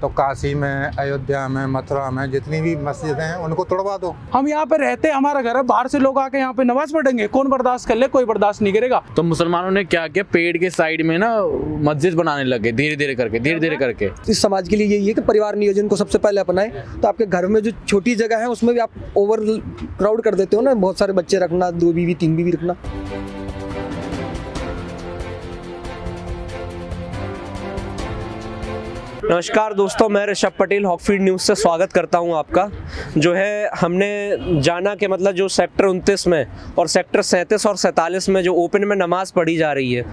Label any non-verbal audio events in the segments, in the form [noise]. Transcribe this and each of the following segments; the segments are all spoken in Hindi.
तो काशी में अयोध्या में मथुरा में जितनी भी मस्जिदें हैं उनको तोड़वा दो। हम यहाँ पे रहते हैं हमारा घर है बाहर से लोग आके यहाँ पे नमाज़ पढ़ेंगे। कौन बर्दाश्त कर ले कोई बर्दाश्त नहीं करेगा। तो मुसलमानों ने क्या किया? पेड़ के साइड में ना मस्जिद बनाने लगे धीरे धीरे करके धीरे धीरे करके इस समाज के लिए यही है कि परिवार नियोजन को सबसे पहले अपनाएँ तो आपके घर में जो छोटी जगह है उसमें भी आप ओवर क्राउड कर देते हो ना बहुत सारे बच्चे रखना दो बीवी तीन बीवी रखना। नमस्कार दोस्तों, मैं ऋषभ पटेल, हॉकफील्ड न्यूज़ से स्वागत करता हूँ आपका। जो है, हमने जाना कि मतलब जो सेक्टर उनतीस में और सेक्टर सैंतीस और सैंतालीस में जो ओपन में नमाज़ पढ़ी जा रही है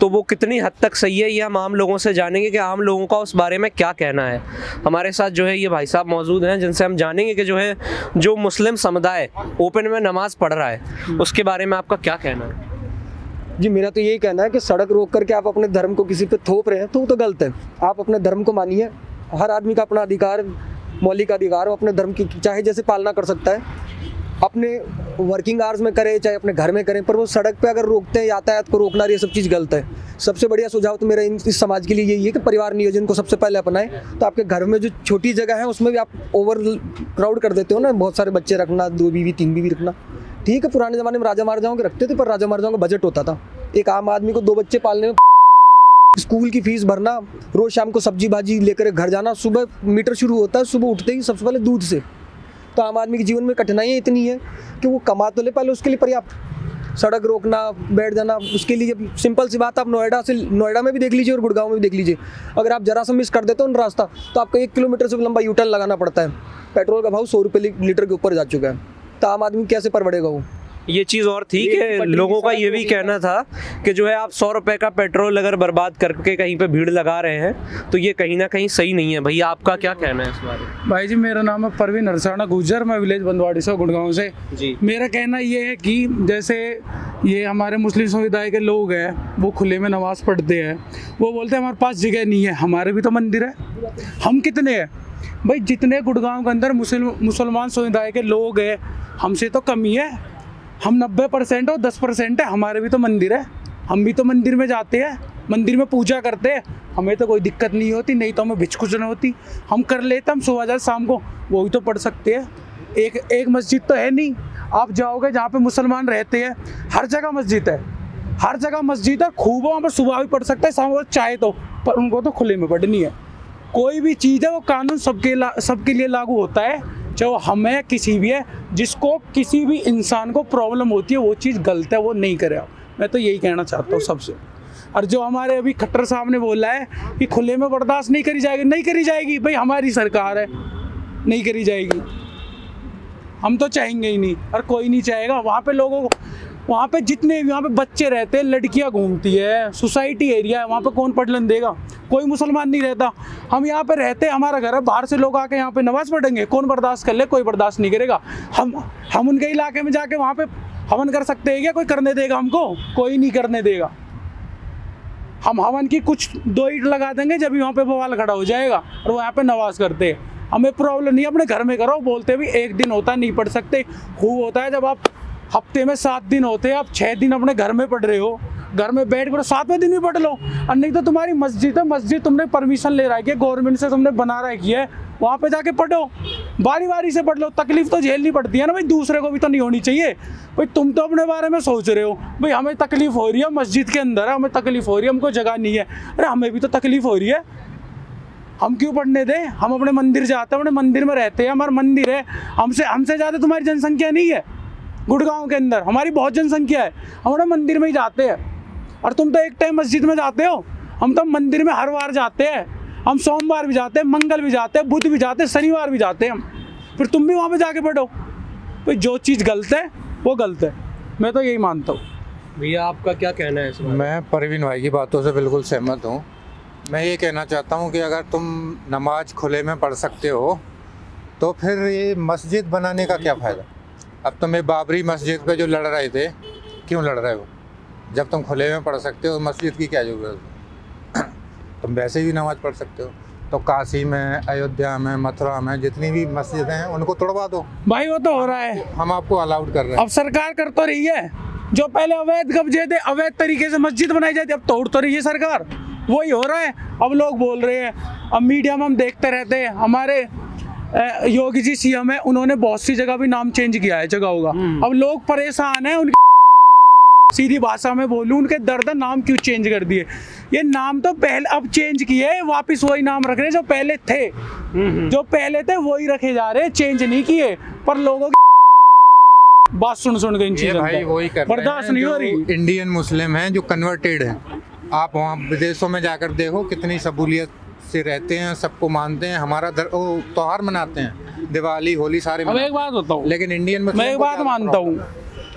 तो वो कितनी हद तक सही है, ये हम आम लोगों से जानेंगे कि आम लोगों का उस बारे में क्या कहना है। हमारे साथ जो है, ये भाई साहब मौजूद हैं, जिनसे हम जानेंगे कि जो है, जो मुस्लिम समुदाय ओपन में नमाज़ पढ़ रहा है, उसके बारे में आपका क्या कहना है? जी, मेरा तो यही कहना है कि सड़क रोक करके आप अपने धर्म को किसी पे थोप रहे हैं तो वो तो गलत है। आप अपने धर्म को मानिए, हर आदमी का अपना अधिकार, मौलिक अधिकार अपने धर्म की, चाहे जैसे पालना कर सकता है, अपने वर्किंग आवर्स में करें, चाहे अपने घर में करें, पर वो सड़क पे अगर रोकते हैं, यातायात को रोकना ये सब चीज़ गलत है। सबसे बढ़िया सुझाव तो मेरा इस समाज के लिए यही है कि परिवार नियोजन को सबसे पहले अपनाएँ तो आपके घर में जो छोटी जगह है, उसमें भी आप ओवर क्राउड कर देते हो ना, बहुत सारे बच्चे रखना, दो बीवी, तीन बीवी रखना। ठीक है, पुराने ज़माने में राजा महाराजाओं के रखते थे, पर राजा महाराजाओं का बजट होता था। एक आम आदमी को दो बच्चे पालने में स्कूल की फ़ीस भरना, रोज शाम को सब्ज़ी भाजी लेकर घर जाना, सुबह मीटर शुरू होता है, सुबह उठते ही सबसे पहले दूध से। तो आम आदमी के जीवन में कठिनाइयाँ इतनी है कि वो कमा तो ले पहले उसके लिए पर्याप्त। सड़क रोकना, बैठ जाना, उसके लिए सिंपल सी बात, आप नोएडा से, नोएडा में भी देख लीजिए और गुड़गांव में भी देख लीजिए। अगर आप जरा सा मिस कर देते हो ना रास्ता तो आपको एक किलोमीटर से लंबा यूटर्न लगाना पड़ता है। पेट्रोल का भाव सौ रुपये लीटर के ऊपर जा चुका है। तो आम आदमी कैसे परवड़ेगा वो? ये चीज़ और थी कि लोगों का ये भी कहना था कि जो है आप सौ रुपए का पेट्रोल अगर बर्बाद करके कहीं पे भीड़ लगा रहे हैं तो ये कहीं ना कहीं सही नहीं है। भैया आपका क्या कहना है इस बारे में? भाई जी मेरा नाम है परवीन हरसाना गुजर मैं विलेज बंदवाड़ी से गुड़गांव से। जी। मेरा कहना ये है कि जैसे ये हमारे मुस्लिम समुदाय के लोग हैं वो खुले में नमाज़ पढ़ते हैं वो बोलते हैं हमारे पास जगह नहीं है हमारे भी तो मंदिर है। हम कितने हैं? भाई, जितने गुड़गांव के अंदर मुस्लिम, मुसलमान समुदाय के लोग हैं, हमसे तो कम ही हम नब्बे परसेंट और दस परसेंट है। हमारे भी तो मंदिर है। हम भी तो मंदिर में जाते हैं। मंदिर में पूजा करते हैं। हमें तो कोई दिक्कत नहीं होती, नहीं तो हमें भिचकुच नहीं होती। हम कर लेते हम सुबह जाए शाम को वो भी तो पढ़ सकते हैं। एक एक मस्जिद तो है नहीं। आप जाओगे जहाँ पे मुसलमान रहते हैं, हर जगह मस्जिद है। हर जगह मस्जिद है खूब वहाँ पर सुबह भी पढ़ सकते हैं, शाम को चाहे तो पर उनको तो खुले में पढ़नी है। कोई भी चीज़ है, वो कानून सबके सबके लिए लागू होता है। चाहे वो हमें किसी भी है, जिसको किसी भी इंसान को प्रॉब्लम होती है, वो चीज़ गलत है, वो नहीं करे मैं तो यही कहना चाहता हूँ सबसे। और जो हमारे अभी खट्टर साहब ने बोला है कि खुले में बर्दाश्त नहीं करी जाएगी, नहीं करी जाएगी, भाई हमारी सरकार है, नहीं करी जाएगी। हम तो चाहेंगे ही नहीं, और कोई नहीं चाहेगा। वहाँ पे लोगों को, वहाँ पे जितने भी, वहाँ पे बच्चे रहते हैं, लड़कियाँ घूमती है, सोसाइटी एरिया है, वहाँ पे कौन पटलन देगा? कोई मुसलमान नहीं रहता। हम यहाँ पे रहते, हमारा घर है, बाहर से लोग आके यहाँ पे नमाज़ पढ़ेंगे। कौन बर्दाश्त कर ले, कोई बर्दाश्त नहीं करेगा। हम हम उनके इलाके में जाके वहाँ पे हवन कर सकते हैं क्या? कोई करने देगा हमको? कोई नहीं करने देगा। हम हवन की कुछ दो ईट लगा देंगे, जब वहाँ पे बवाल खड़ा हो जाएगा और वो यहाँ पे नमाज़ करते हैं। हमें प्रॉब्लम नहीं, अपने घर में करो, बोलते भी एक दिन होता नहीं, पढ़ सकते। हु होता है जब आप हफ़्ते में सात दिन होते हैं। आप छः दिन अपने घर में पढ़ रहे हो। घर में बैठ कर सातवें दिन भी पढ़ लो। और नहीं तो तुम्हारी मस्जिद है, मस्जिद तुमने परमिशन ले रखी है गवर्नमेंट से तुमने बना रखी है। वहाँ पे जाके पढ़ो। बारी बारी से पढ़ लो। तकलीफ़ तो झेलनी पड़ती है ना भाई, दूसरे को भी तो नहीं होनी चाहिए। भाई तुम तो अपने बारे में सोच रहे हो। भाई हमें तकलीफ़ हो रही है मस्जिद के अंदर है हमें तकलीफ़ हो रही है, हमको जगह नहीं है। अरे हमें भी तो तकलीफ़ हो रही है। हम क्यों पढ़ने दें? हम अपने मंदिर जाते हैं, अपने मंदिर में रहते हैं, हमारा मंदिर है। हमसे हमसे ज़्यादा तुम्हारी जनसंख्या नहीं है। गुड़गांव के अंदर। हमारी बहुत जनसंख्या है। हम अपने मंदिर में ही जाते हैं। और तुम तो एक टाइम मस्जिद में जाते हो। हम तो मंदिर में हर बार जाते हैं। हम सोमवार भी जाते हैं मंगल भी जाते हैं बुध भी जाते हैं शनिवार भी जाते हैं हम। फिर तुम भी वहाँ पर जाके पढ़ो। भाई जो चीज़ गलत है वो गलत है। मैं तो यही मानता हूँ। भैया आपका क्या कहना है इसमें मैं परवीन भाई की बातों से बिल्कुल सहमत हूँ। मैं ये कहना चाहता हूँ कि अगर तुम नमाज़ खुले में पढ़ सकते हो तो फिर ये मस्जिद बनाने का क्या फ़ायदा? अब तुम ये बाबरी मस्जिद पे जो लड़ रहे थे क्यों लड़ रहे हो? जब तुम खुले में पढ़ सकते हो मस्जिद की क्या ज़रूरत है? [clears throat] तुम वैसे ही नमाज़ पढ़ सकते हो। तो काशी में अयोध्या में मथुरा में जितनी भी मस्जिदें हैं उनको तोड़वा दो। भाई वो तो हो रहा है। हम आपको अलाउड कर रहे हैं। अब सरकार कर तो रही है। जो पहले अवैध कब्जे थे अवैध तरीके से मस्जिद बनाई जाती अब तोड़ तो रही है सरकार। वही हो रहा है। अब लोग बोल रहे हैं अब मीडिया में हम देखते रहते हैं हमारे योगी जी सीएम है उन्होंने बहुत सी जगह भी नाम चेंज किया है जगहों का। अब लोग परेशान है उनके सीधी भाषा में बोलूँ उनके दर्द नाम क्यों चेंज कर दिए? ये नाम तो पहले अब चेंज किए वापस वही नाम रख रहे जो पहले थे। जो पहले थे वही रखे जा रहे चेंज नहीं किए। पर लोगों की बात सुन सुन के इन ये चीज़ों भाई वही कर बर्दाश्त नहीं हो रही। इंडियन मुस्लिम हैं जो कन्वर्टेड हैं। आप वहाँ विदेशों में जाकर देखो कितनी सबूलियत से रहते हैं सबको मानते हैं हमारा दर, ओ, त्योहार मनाते हैं दिवाली होली सारे अब एक बात बताऊँ। हैं। लेकिन इंडियन में मैं एक बात मानता हूँ।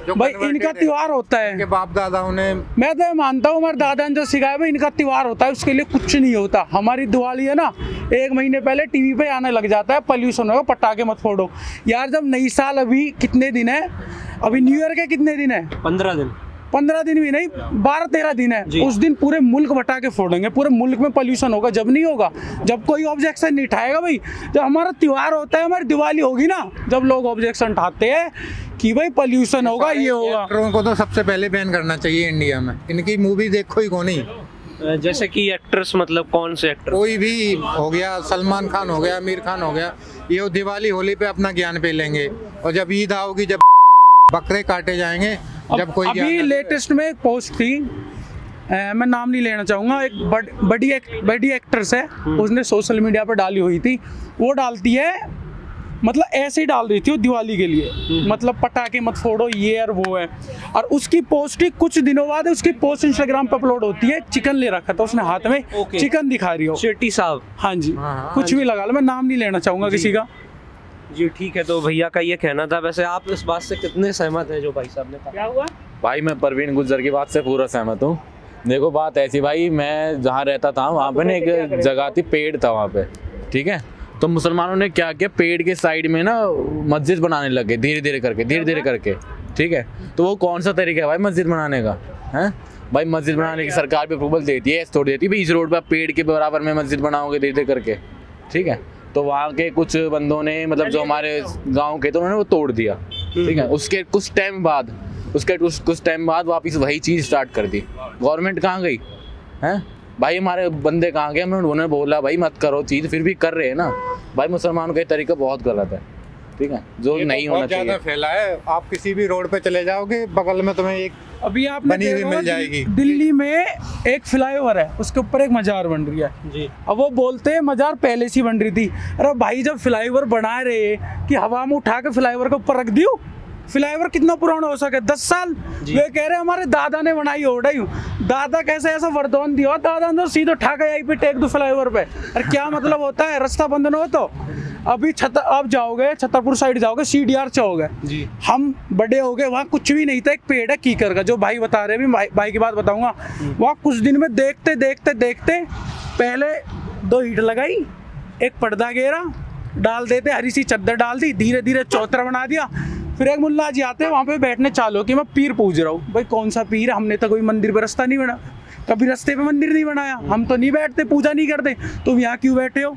भाई इनका त्योहार होता है। बाप दादाओं ने मैं तो मानता हूँ हमारे दादा ने जो सिखाया भाई इनका त्योहार होता है उसके लिए कुछ नहीं होता। हमारी दिवाली है ना एक महीने पहले टीवी पे आने लग जाता है पॉल्यूशन होगा पटाखे मत फोड़ो। यार जब नई साल अभी कितने दिन है? अभी न्यू ईयर के कितने दिन है? पंद्रह दिन। पंद्रह दिन भी नहीं बारह तेरह दिन है। उस दिन पूरे मुल्क बटा के फोड़ेंगे पूरे मुल्क में पोल्यूशन होगा जब नहीं होगा जब कोई ऑब्जेक्शन नहीं उठाएगा भाई। जब हमारा त्योहार होता है हमारी दिवाली होगी ना जब लोग ऑब्जेक्शन उठाते हैं कि भाई पोल्यूशन होगा ये होगा। एक्टरों को तो सबसे पहले बैन करना चाहिए इंडिया में। इनकी मूवी देखो ही को नहीं जैसे कि एक्ट्रेस मतलब कौन से एक्टर कोई भी हो गया सलमान खान हो गया आमिर खान हो गया ये दिवाली होली पे अपना ज्ञान पे लेंगे। और जब ईद आओगी जब बकरे काटे जाएँगे जब कोई अभी लेटेस्ट में एक पोस्ट थी। मैं नाम नहीं लेना चाहूँगा एक बड़, बड़ी एक, बड़ी एक्ट्रेस है हम्म। उसने सोशल मीडिया पर डाली हुई थी। वो डालती है मतलब ऐसे ही डाल रही थी वो दिवाली के लिए। हम्म। मतलब पटाखे मत फोड़ो ये और वो है। और उसकी पोस्ट ही कुछ दिनों बाद उसकी पोस्ट इंस्टाग्राम पे अपलोड होती है चिकन ले रखा था उसने हाथ में चिकन दिखा रही हो। शेट्टी साहब। हाँ जी हाँ, हाँ, कुछ भी लगा लो मैं नाम नहीं लेना चाहूँगा किसी का। जी ठीक है तो भैया का ये कहना था वैसे आप इस बात से कितने सहमत हैं जो भाई साहब ने कहा? क्या हुआ? भाई मैं परवीन गुज्जर की बात से पूरा सहमत हूँ। देखो बात ऐसी भाई मैं जहाँ रहता था वहाँ पे ना एक जगह थी पेड़ था वहाँ पे ठीक है? तो मुसलमानों ने क्या किया? पेड़ के साइड में ना मस्जिद बनाने लगे धीरे धीरे करके धीरे धीरे करके ठीक है? तो वो कौन सा तरीका है भाई मस्जिद बनाने का है? भाई मस्जिद बनाने की सरकार भी अप्रूवल देती है थोड़ी देती है भाई इस रोड पर पेड़ के बराबर में मस्जिद बनाओगे धीरे धीरे करके ठीक है? तो वहाँ के कुछ बंदों ने मतलब जो हमारे गाँव के तो उन्होंने वो तोड़ दिया। ठीक है? उसके कुछ टाइम बाद उसके कुछ कुछ टाइम बाद वापस वही चीज़ स्टार्ट कर दी। गवर्नमेंट कहाँ गई? हैं? भाई हमारे बंदे कहाँ गए? हमें उन्होंने बोला भाई मत करो चीज़ फिर भी कर रहे हैं ना। भाई मुसलमानों का ये तरीका बहुत गलत है। ठीक है? जो तो नहीं होना चाहिए। फैला है। आप किसी भी रोड पे चले जाओगे बगल में तुम्हें एक अभी आप बनी हुई मिल जाएगी। दिल्ली में एक फ्लाईओवर है उसके ऊपर एक मजार बन रही है। जी। अब वो बोलते हैं मजार पहले से बन रही थी। अरे भाई जब फ्लाईओवर बना रहे कि हवा में उठा के फ्लाईओवर के ऊपर रख दियो फ्लाईओवर कितना पुराना हो सके? दस साल। वे कह रहे हमारे दादा ने बनाई ओढ़ाई दादा कैसे ऐसा वरदान दिया? दादा ने तो सीधे उठा के यहीं पे टेक दो फ्लाईओवर पे। अरे क्या मतलब होता है? रास्ता बंद ना हो तो। अभी छत अब जाओगे छतरपुर साइड जाओगे सी डी आर जी। हम बड़े हो गए वहाँ कुछ भी नहीं था एक पेड़ है कीकर का जो भाई बता रहे हैं भाई, भाई की बात बताऊँगा। वहाँ कुछ दिन में देखते देखते देखते पहले दो ईट लगाई एक पर्दा घेरा डाल देते हरी सी चद्दर डाल दी धीरे धीरे चौतरा बना दिया। फिर एक मुल्ला जी आते हैं वहाँ पे बैठने चालू कि मैं पीर पूछ रहा हूँ। भाई कौन सा पीर? है हमने तो कोई मंदिर पर रास्ता नहीं बना। कभी रास्ते पे मंदिर नहीं बनाया। हम तो नहीं बैठते पूजा नहीं करते। तुम यहाँ क्यों बैठे हो?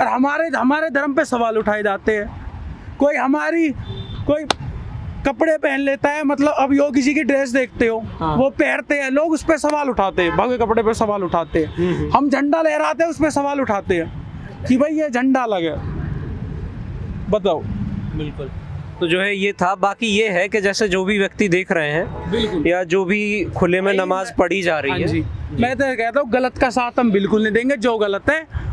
और हमारे हमारे धर्म पे सवाल उठाए जाते हैं। कोई हमारी कोई कपड़े पहन लेता है मतलब अब योगी जी की ड्रेस देखते हो हाँ। वो पहनते हैं लोग उस पर सवाल उठाते हैं भगवे कपड़े पे सवाल उठाते हैं। हम झंडा लहराते हैं उस पर सवाल उठाते हैं कि भाई ये झंडा अलग है। बताओ। बिल्कुल। तो जो है ये था। बाकी ये है कि जैसे जो भी व्यक्ति देख रहे हैं या जो भी खुले में नमाज़ पढ़ी जा हाँ रही जी। है मैं तो कहता हूँ गलत का साथ हम बिल्कुल नहीं देंगे जो गलत है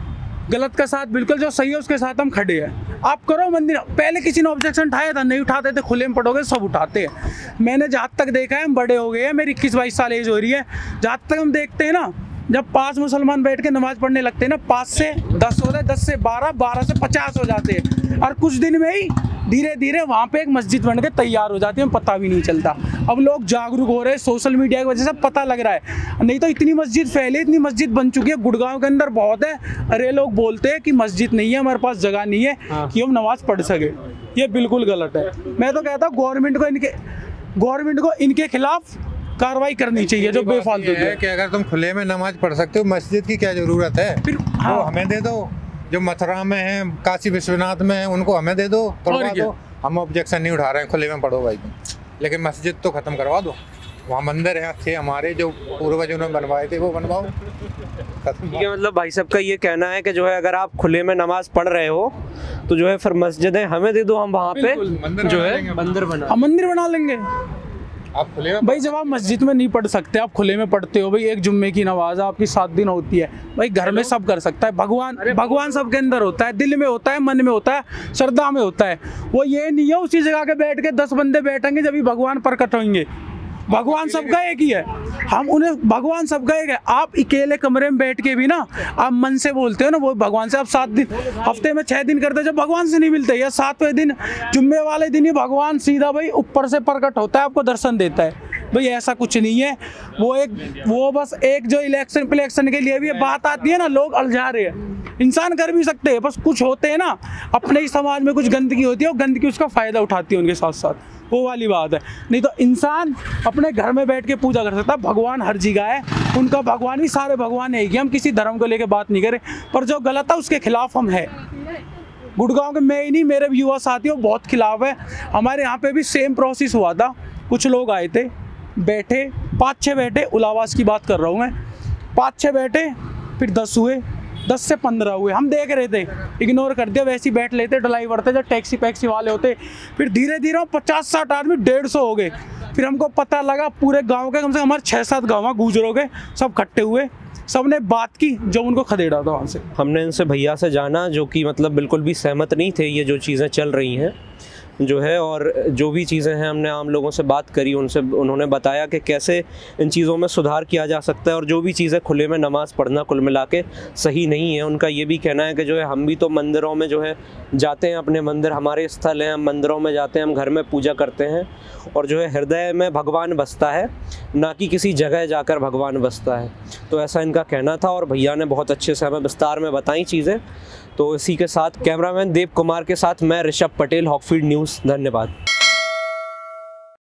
गलत का साथ, बिल्कुल जो सही है, उसके साथ हम खड़े हैं। आप करो मंदिर, पहले किसी ने ऑब्जेक्शन उठाया था, नहीं उठाते थे, खुले में पड़ोगे, सब उठाते हैं। मैंने जहाँ तक देखा है, हम बड़े हो गए हैं, मेरी इक्कीस बाईस साल एज हो रही है। जहाँ तक हम देखते हैं ना, जब पाँच मुसलमान बैठ के नमाज़ पढ़ने लगते हैं ना, पाँच से दस हो जाए, दस से बारह बारह से पचास हो जाते हैं। और कुछ दिन में ही धीरे धीरे वहाँ पे एक मस्जिद बन के तैयार हो जाती है पता भी नहीं चलता। अब लोग जागरूक हो रहे हैं सोशल मीडिया की वजह से पता लग रहा है। नहीं तो इतनी मस्जिद फैली इतनी मस्जिद बन चुकी है गुड़गांव के अंदर बहुत है। अरे लोग बोलते हैं कि मस्जिद नहीं है हमारे पास जगह नहीं है कि हम नमाज़ पढ़ सके। ये बिल्कुल गलत है। मैं तो कहता हूँ गवर्नमेंट को इनके गवर्नमेंट को इनके खिलाफ कार्रवाई करनी चाहिए जो बेफालतू है है। कि अगर तुम खुले में नमाज़ पढ़ सकते हो मस्जिद की क्या ज़रूरत है? फिर हाँ। हमें दे दो। जो मथुरा में है काशी विश्वनाथ में है उनको हमें दे दो क्या? दो। हम ऑब्जेक्शन नहीं उठा रहे हैं खुले में पढ़ो भाई तुम। लेकिन मस्जिद तो खत्म करवा दो। वहाँ मंदिर है थे हमारे जो पूर्वजों ने बनवाए थे वो बनवाओ। है मतलब भाई साहब का ये कहना है कि जो है अगर आप खुले में नमाज़ पढ़ रहे हो तो जो है फिर मस्जिदें हमें दे दो हम वहाँ पे मंदिर जो है मंदिर बना हम मंदिर बना लेंगे। आप खुले में भाई जब आप मस्जिद में नहीं पढ़ सकते आप खुले में पढ़ते हो भाई एक जुम्मे की नमाज़ आपकी सात दिन होती है। भाई घर में सब कर सकता है। भगवान भगवान सबके अंदर होता है दिल में होता है मन में होता है श्रद्धा में होता है। वो ये नहीं है उसी जगह के बैठ के दस बंदे बैठेंगे जब भी भगवान प्रकट होंगे। भगवान सबका एक ही है? हम उन्हें, भगवान सबका एक है आप अकेले कमरे में बैठ के भी ना, आप मन से बोलते हो ना, वो भगवान से आप सात दिन, हफ़्ते में छह दिन करते जब भगवान से नहीं मिलते, या सातवें दिन, जुम्मे वाले दिन ही भगवान सीधा भाई ऊपर से प्रकट होता है, आपको दर्शन देता है। भाई, ऐसा कुछ नहीं है। वो एक, वो बस एक जो इलेक्शन इलेक्शन के लिए भी बात आती है ना, लोग अलझा रहे हैं। इंसान कर भी सकते हैं, बस कुछ होते हैं ना, अपने ही समाज में कुछ गंदगी होती है, और गंदगी उसका फ़ायदा उठाती है उनके साथ साथ वो वाली बात है। नहीं तो इंसान अपने घर में बैठ के पूजा कर सकता है। भगवान हर जगह है। उनका भगवान भी सारे भगवान है। कि हम किसी धर्म को लेकर बात नहीं करें। पर जो गलत है, उसके खिलाफ हम है। गुड़गांव के मैं ही नहीं, मेरे भी युवा साथी वो बहुत खिलाफ है। हमारे यहाँ पे भी सेम प्रोसेस हुआ था। कुछ लोग आए थे, बैठे, पाँच छः बैठे, उलावास की बात कर रहा हूँ मैं। पाँच छः बैठे, फिर दस हुए। दस से पंद्रह हुए। हम देख रहे थे। इग्नोर कर दिया, वैसे ही बैठ लेते ड्राइवर थे जब टैक्सी पैक्सी वाले होते, फिर धीरे धीरे पचास साठ आदमी, डेढ़ सौ हो गए। फिर हमको पता लगा, पूरे गाँव के कम से कम हमारे छः सात गाँव गुजरों के सब इकट्ठे हुए। सबने बात की जो उनको खदेड़ा था वहाँ से। हमने इनसे भैया से जाना, जो कि मतलब बिल्कुल भी सहमत नहीं थे, ये जो चीज़ें चल रही हैं। जो है और जो भी चीज़ें हैं, हमने आम लोगों से बात करी, उनसे, उन्होंने बताया कि कैसे इन चीज़ों में सुधार किया जा सकता है और जो भी चीज़ें खुले में नमाज़ पढ़ना कुल मिला के सही नहीं है, उनका ये भी कहना है कि जो है हम भी तो मंदिरों में जो है जाते हैं, अपने मंदिर, हमारे स्थल हैं, हम मंदिरों में जाते हैं, हम घर में पूजा करते हैं और जो है हृदय में भगवान बसता है, ना कि किसी जगह जाकर भगवान बसता है। तो ऐसा इनका कहना था और भैया ने बहुत अच्छे से हमें विस्तार में बताई चीज़ें। तो इसी के साथ कैमरामैन देव कुमार के साथ मैं ऋषभ पटेल, हॉकफील्ड न्यूज़, धन्यवाद।